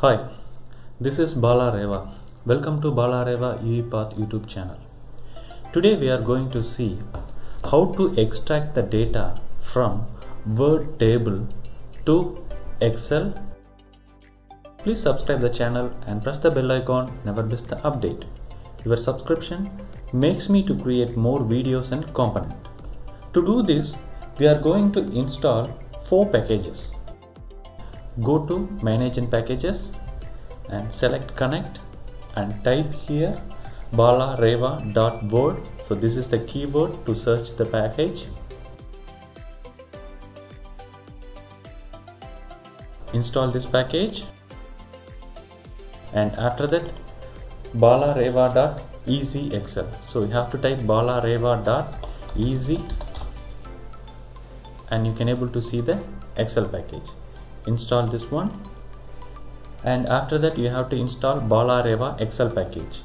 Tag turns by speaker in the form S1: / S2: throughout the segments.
S1: Hi, this is Bala Reva. Welcome to Bala Reva UiPath YouTube channel. Today we are going to see how to extract the data from Word table to Excel. Please subscribe the channel and press the bell icon, never miss the update. Your subscription makes me to create more videos and component. To do this, we are going to install four packages. Go to manage in packages and select connect and type here balareva.word. So this is the keyword to search the package. Install this package and after that balareva.easy excel. So you have to type balareva.easy and you can able to see the excel package install this one. And after that you have to install balareva excel package.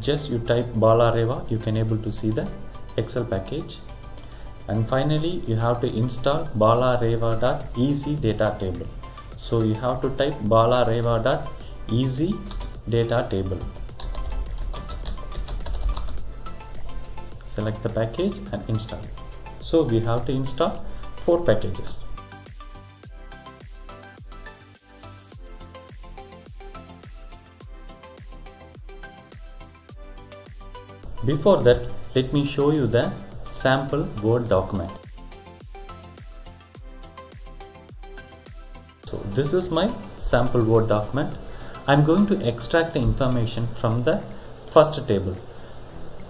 S1: Just you type balareva you can able to see the excel package. And finally you have to install balareva.easy data table so you have to type balareva.easy data table select the package and install. So we have to install four packages Before that, let me show you the sample Word document. So this is my sample Word document. I'm going to extract the information from the first table.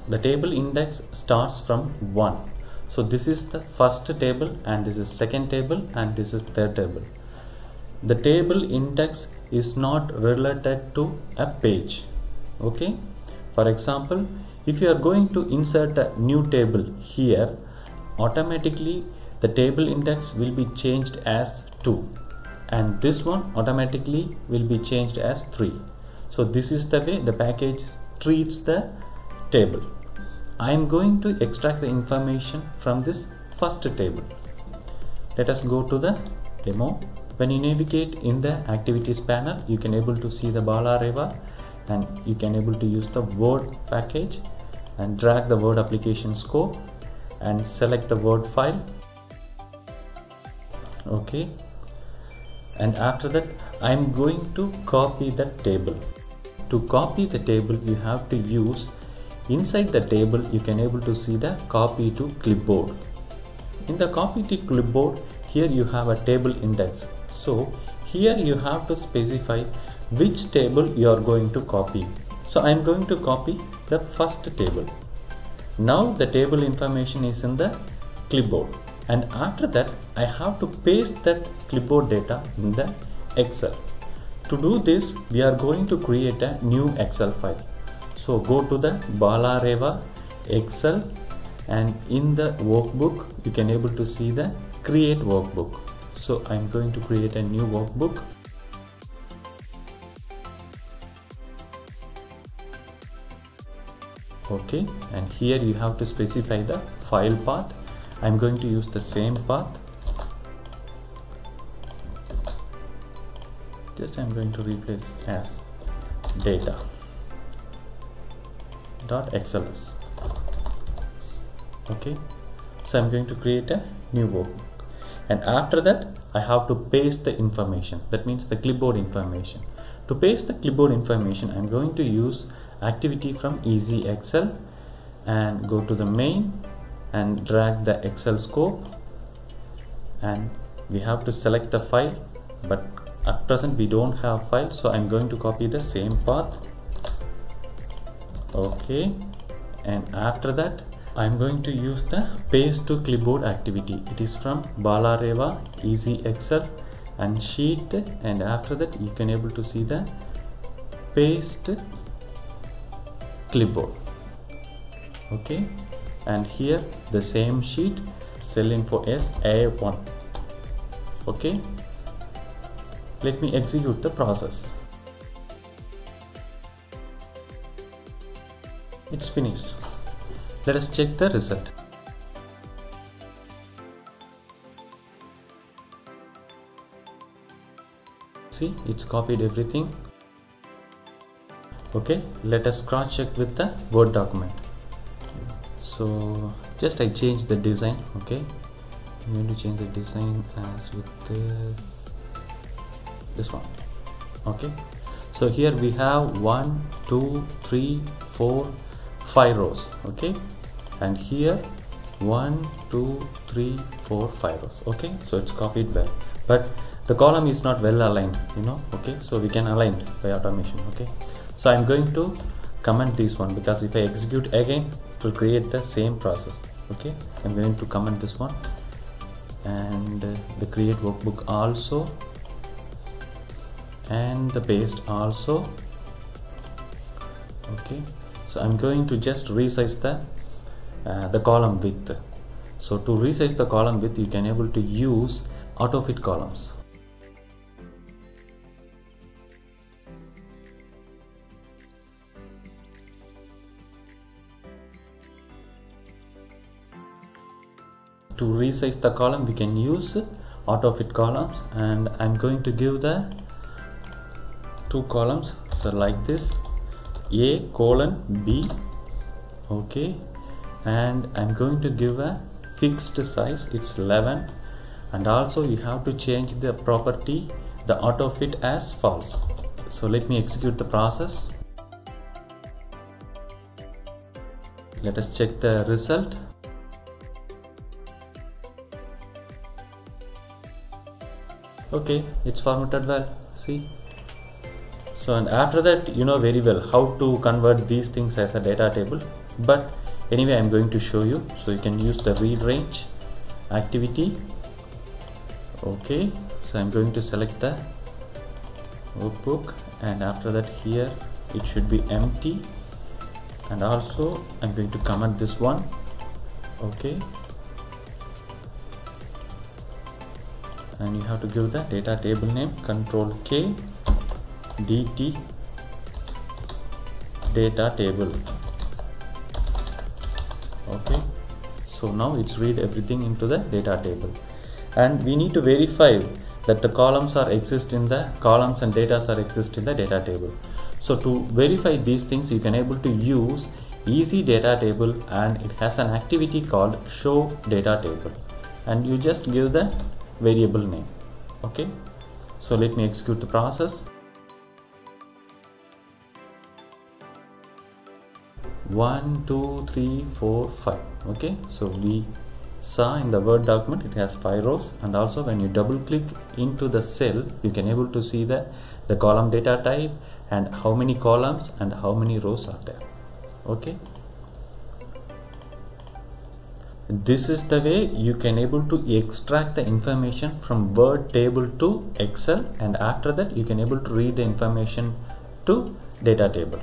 S1: The table index starts from 1. So this is the first table and this is second table and this is third table. The table index is not related to a page. Okay. For example, if you are going to insert a new table here, automatically the table index will be changed as 2 and this one automatically will be changed as 3. So this is the way the package treats the table. I am going to extract the information from this first table. Let us go to the demo. When you navigate in the activities panel, you can able to see the Balareva and you can able to use the word package and drag the word application scope and select the word file. Okay. And after that I'm going to copy the table. To copy the table you have to use inside the table you can able to see the copy to clipboard. In the copy to clipboard here you have a table index. So here you have to specify which table you are going to copy so I'm going to copy the first table now the table information is in the clipboard and after that I have to paste that clipboard data in the Excel. To do this we are going to create a new Excel file. So go to the Balareva Excel and in the workbook you can able to see the create workbook. So I'm going to create a new workbook okay and here you have to specify the file path. I'm going to use the same path. Just I'm going to replace as data dot xls. Okay so I'm going to create a new workbook and after that I have to paste the information. That means the clipboard information. To paste the clipboard information I'm going to use activity from easy excel and go to the main and drag the excel scope. And we have to select the file but at present we don't have file so i'm going to copy the same path. Okay. And after that i'm going to use the paste to clipboard activity. It is from balareva easy excel and sheet. And after that you can able to see the paste clipboard. Okay? And here the same sheet cell info as a1 okay? Let me execute the process. It's finished. Let us check the result. See it's copied everything okay let us cross check with the word document. So just I change the design okay? I'm going to change the design as with this one okay? So here we have one two three four five rows okay? And here one two three four five rows okay? So it's copied well. But the column is not well aligned you know okay? So we can align by automation okay so i'm going to comment this one because if i execute again it will create the same process. Okay? I'm going to comment this one. And uh, the create workbook also. And the paste also. Okay? So i'm going to just resize the uh, the column width. So to resize the column width you can able to use auto fit columns to resize the column we can use auto fit columns and I'm going to give the two columns so like this. A colon b okay. And I'm going to give a fixed size it's 11 and also you have to change the property the auto fit as false. So let me execute the process. Let us check the result okay it's formatted well. See? So and after that you know very well how to convert these things as a data table. But anyway I'm going to show you. So you can use the read range activity. Okay so I'm going to select the workbook and after that here it should be empty. And also I'm going to comment this one. Okay and you have to give the data table name control K dt data table. Okay. So now it's read everything into the data table. And we need to verify that the columns are exist in the columns and data are exist in the data table. So to verify these things you can able to use easy data table and it has an activity called show data table. And you just give the variable name. Okay? So let me execute the process. One two three four five. Okay? So we saw in the word document it has five rows and also when you double click into the cell you can able to see the the column data type and how many columns and how many rows are there. Okay this is the way you can able to extract the information from word table to excel and after that you can able to read the information to data table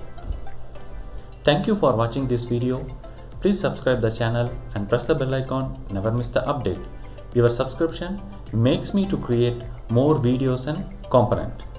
S1: Thank you for watching this video. Please subscribe the channel and press the bell icon. Never miss the update. Your subscription makes me to create more videos and component.